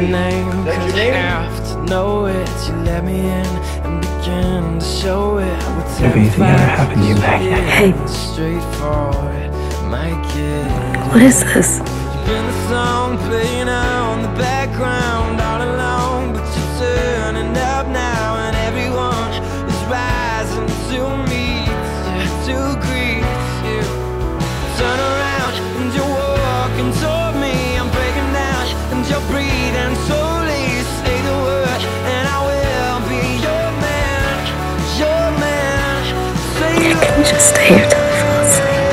your name, cause I have to know it. You let me in and begin to show it. With Have anything ever happened to you back yet? Hey. Straightforward, might get What is this? Can just stay here till I fall asleep.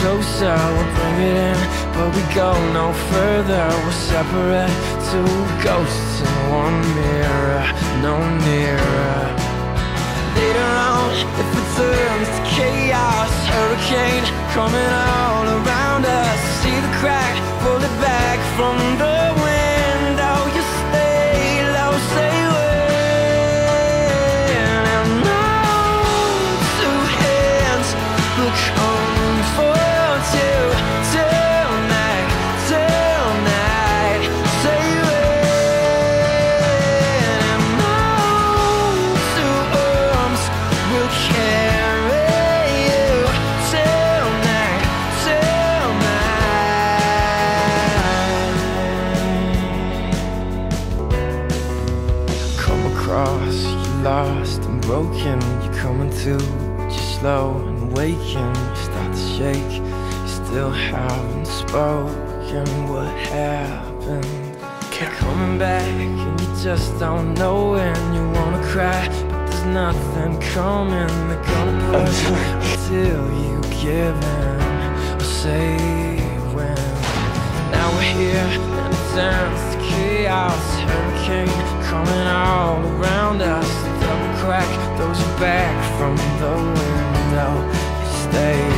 Closer, we'll bring it in, but we go no further. We're separate, two ghosts in one mirror, no nearer. Later on, if it turns to chaos, hurricane coming all Come across, you lost and broken. You're coming to, you're slow and waking. You start to shake, you still haven't spoken. What happened? Coming back, and you just don't know when you wanna cry, but there's nothing coming. They're gonna push until you give in or say when. Now we're here, and it turns to chaos. Hurricane coming all around us. Double crack you back from the window. Stay